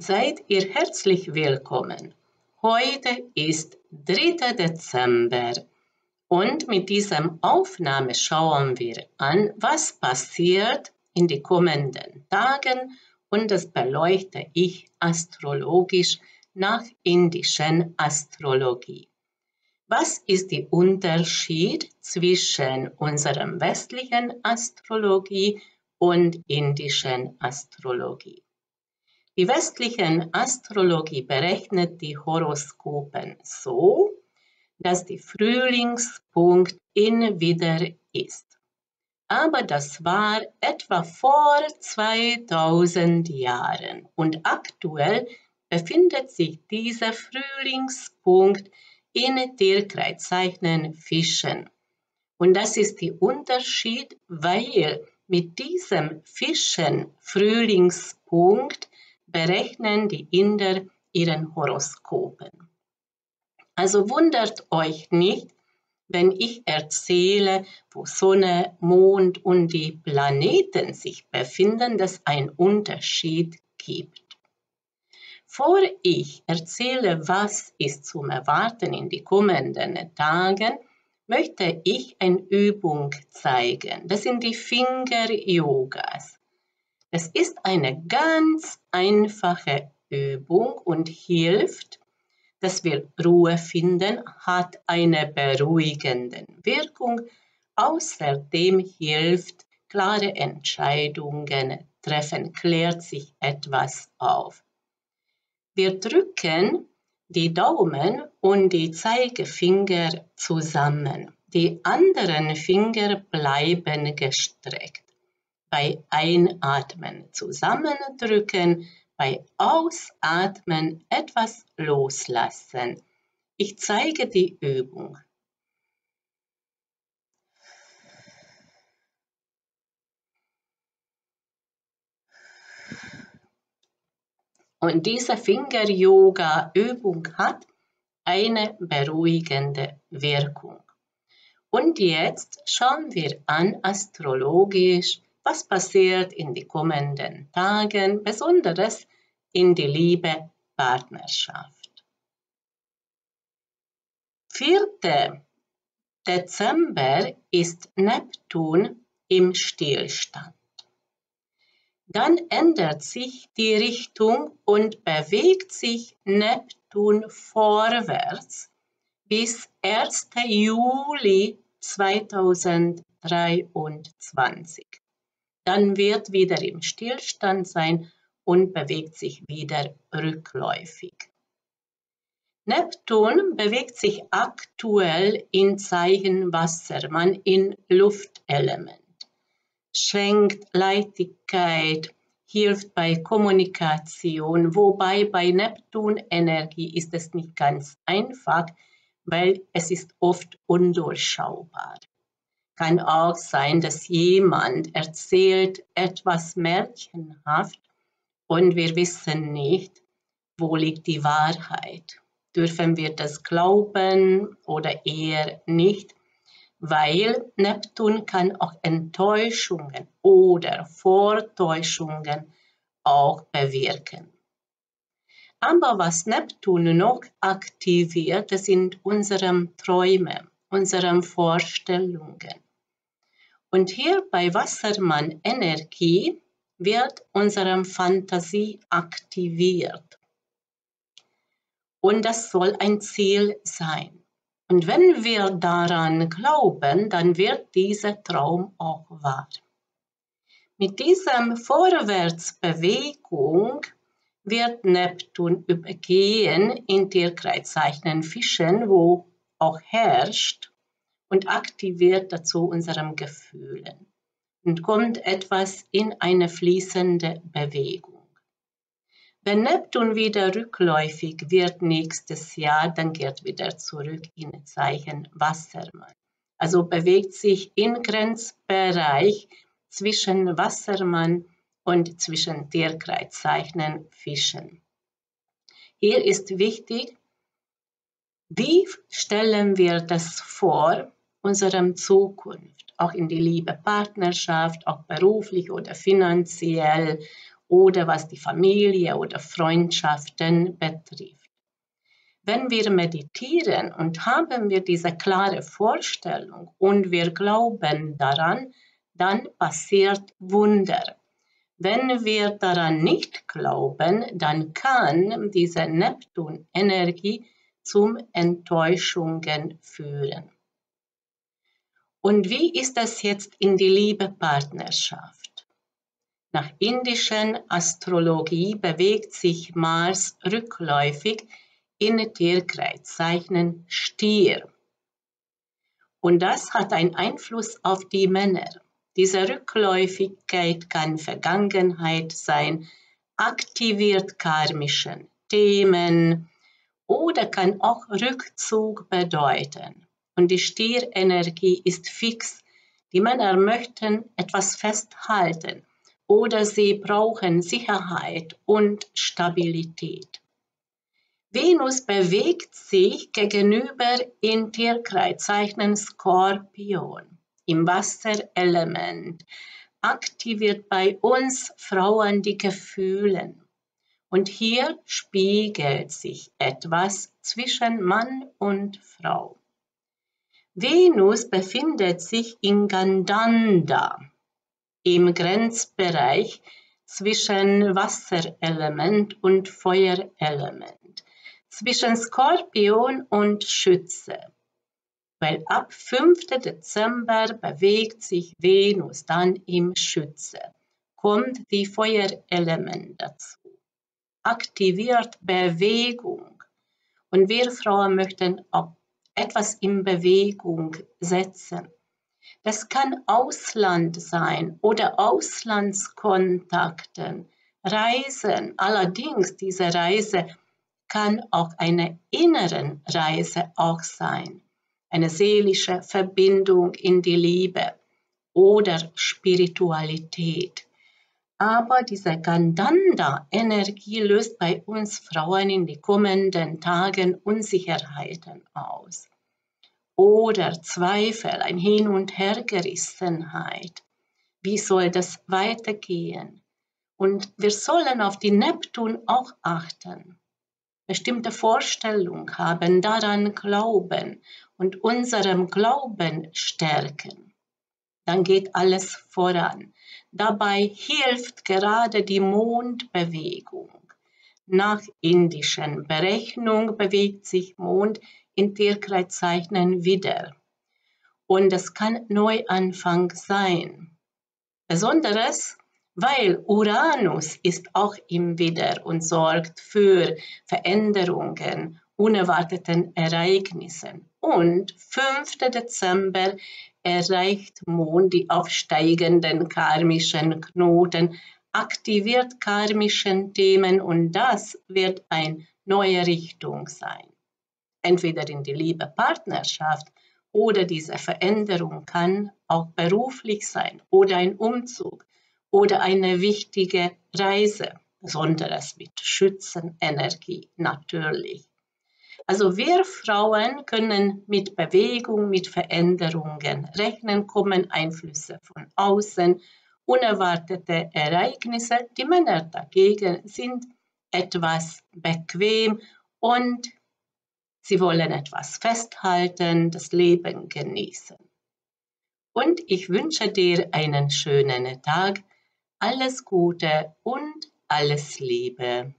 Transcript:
seid ihr herzlich willkommen. Heute ist 3. Dezember und mit dieser Aufnahme schauen wir an, was passiert in den kommenden Tagen und das beleuchte ich astrologisch nach indischen Astrologie. Was ist der Unterschied zwischen unserer westlichen Astrologie und indischen Astrologie? Die westliche Astrologie berechnet die Horoskopen so, dass der Frühlingspunkt in Widder ist. Aber das war etwa vor 2000 Jahren und aktuell befindet sich dieser Frühlingspunkt in Tierkreiszeichen Fischen. Und das ist der Unterschied, weil mit diesem Fischen-Frühlingspunkt berechnen die Inder ihren Horoskopen. Also wundert euch nicht, wenn ich erzähle, wo Sonne, Mond und die Planeten sich befinden, dass ein Unterschied gibt. Vor ich erzähle, was ist zum Erwarten in die kommenden Tagen, möchte ich eine Übung zeigen. Das sind die Finger-Yogas. Es ist eine ganz einfache Übung und hilft, dass wir Ruhe finden, hat eine beruhigende Wirkung. Außerdem hilft, klare Entscheidungen treffen, klärt sich etwas auf. Wir drücken die Daumen und die Zeigefinger zusammen. Die anderen Finger bleiben gestreckt. Bei Einatmen zusammendrücken, bei Ausatmen etwas loslassen. Ich zeige die Übung. Und diese Finger-Yoga-Übung hat eine beruhigende Wirkung. Und jetzt schauen wir an astrologisch, was passiert in den kommenden Tagen, besonders in die Liebe Partnerschaft. 4. Dezember ist Neptun im Stillstand dann ändert sich die Richtung und bewegt sich Neptun vorwärts bis 1. Juli 2023. Dann wird wieder im Stillstand sein und bewegt sich wieder rückläufig. Neptun bewegt sich aktuell in Zeichen Wassermann in Luftelement schenkt Leichtigkeit, hilft bei Kommunikation, wobei bei Neptun-Energie ist es nicht ganz einfach, weil es ist oft undurchschaubar. Kann auch sein, dass jemand erzählt etwas märchenhaft und wir wissen nicht, wo liegt die Wahrheit. Dürfen wir das glauben oder eher nicht? weil Neptun kann auch Enttäuschungen oder Vortäuschungen auch bewirken. Aber was Neptun noch aktiviert, das sind unsere Träume, unsere Vorstellungen. Und hier bei Wassermann Energie wird unsere Fantasie aktiviert. Und das soll ein Ziel sein. Und wenn wir daran glauben, dann wird dieser Traum auch wahr. Mit diesem Vorwärtsbewegung wird Neptun übergehen in Tierkreiszeichen Fischen, wo auch herrscht und aktiviert dazu unsere Gefühlen und kommt etwas in eine fließende Bewegung. Wenn Neptun wieder rückläufig wird nächstes Jahr, dann geht wieder zurück in Zeichen Wassermann. Also bewegt sich im Grenzbereich zwischen Wassermann und zwischen Tierkreiszeichen Fischen. Hier ist wichtig, wie stellen wir das vor, unserem Zukunft, auch in die Liebe, Partnerschaft, auch beruflich oder finanziell oder was die Familie oder Freundschaften betrifft. Wenn wir meditieren und haben wir diese klare Vorstellung und wir glauben daran, dann passiert Wunder. Wenn wir daran nicht glauben, dann kann diese Neptun-Energie zum Enttäuschungen führen. Und wie ist das jetzt in die Liebepartnerschaft? Nach indischen Astrologie bewegt sich Mars rückläufig in Tierkreiszeichen Stier. Und das hat einen Einfluss auf die Männer. Diese Rückläufigkeit kann Vergangenheit sein, aktiviert karmischen Themen oder kann auch Rückzug bedeuten. Und die Stierenergie ist fix. Die Männer möchten etwas festhalten oder sie brauchen Sicherheit und Stabilität. Venus bewegt sich gegenüber in Tierkreiszeichen Skorpion im Wasserelement, aktiviert bei uns Frauen die Gefühle. Und hier spiegelt sich etwas zwischen Mann und Frau. Venus befindet sich in Gandanda, im Grenzbereich zwischen Wasserelement und Feuerelement zwischen Skorpion und Schütze, weil ab 5. Dezember bewegt sich Venus dann im Schütze, kommt die Feuerelement dazu, aktiviert Bewegung und wir Frauen möchten auch etwas in Bewegung setzen. Das kann Ausland sein oder Auslandskontakten, Reisen. Allerdings diese Reise kann auch eine innere Reise auch sein, eine seelische Verbindung in die Liebe oder Spiritualität. Aber diese Gandanda-Energie löst bei uns Frauen in den kommenden Tagen Unsicherheiten aus. Oder Zweifel, ein Hin- und Hergerissenheit. Wie soll das weitergehen? Und wir sollen auf die Neptun auch achten bestimmte Vorstellung haben, daran glauben und unserem Glauben stärken, dann geht alles voran. Dabei hilft gerade die Mondbewegung. Nach indischen Berechnung bewegt sich Mond in Tierkreiszeichen wieder. Und es kann Neuanfang sein. Besonderes weil Uranus ist auch im Widder und sorgt für Veränderungen, unerwarteten Ereignissen. Und 5. Dezember erreicht Mond die aufsteigenden karmischen Knoten, aktiviert karmischen Themen und das wird eine neue Richtung sein. Entweder in die Liebe Partnerschaft oder diese Veränderung kann auch beruflich sein oder ein Umzug oder eine wichtige Reise, besonders mit Schützenenergie natürlich. Also wir Frauen können mit Bewegung, mit Veränderungen rechnen, kommen Einflüsse von außen, unerwartete Ereignisse. Die Männer dagegen sind etwas bequem und sie wollen etwas festhalten, das Leben genießen. Und ich wünsche dir einen schönen Tag alles Gute und alles Liebe.